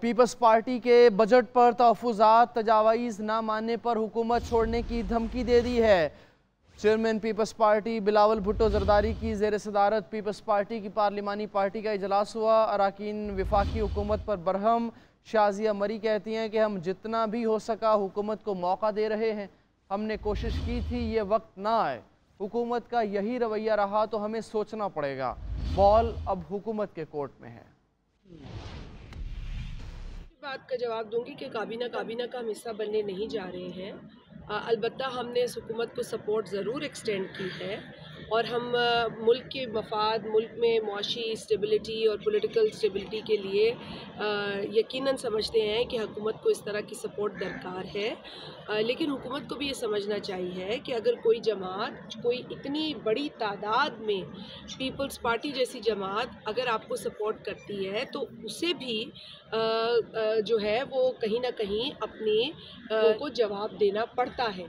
Peoples Party کے budget پر تحفظات، تجاویز نہ ماننے پر حکومت چھوڑنے کی دھمکی دے دی ہے۔ Chairman Peoples party Bilawal Bhutto Zardari کی زیر صدارت پیپلز پارٹی کی پارلیمانی پارٹی کا اجلاس ہوا۔ اراکین وفاقی حکومت پر برہم۔ شازیہ مری کہتی ہیں کہ ہم جتنا بھی ہو سکا حکومت کو موقع دے رہے ہیں۔ ہم نے کوشش کی تھی، یہ وقت نہ آئے۔ حکومت کا یہی رویہ رہا تو ہمیں سوچنا پڑے گا۔ بال اب حکومت کے کورٹ میں ہے۔ بات کا جواب دوں گی کہ کابینہ کابینہ کا ہم حصہ بننے نہیں جا رہے ہیں۔ البتہ ہم نے اس حکومت کو سپورٹ ضرور ایکسٹینڈ کی ہے۔ اور ہم ملک کے مفاد ملک میں معاشی اسٹیبلٹی اور پولیٹیکل اسٹیبلٹی کے لیے یقیناً سمجھتے ہیں کہ حکومت کو اس طرح کی سپورٹ درکار ہے۔ لیکن حکومت کو بھی یہ سمجھنا چاہیے کہ اگر کوئی جماعت، کوئی اتنی بڑی تعداد میں پیپلز پارٹی جیسی جماعت اگر آپ کو سپورٹ کرتی ہے، تو اسے بھی جو ہے وہ کہیں نہ کہیں اپنے کو جواب دینا پڑتا ہے۔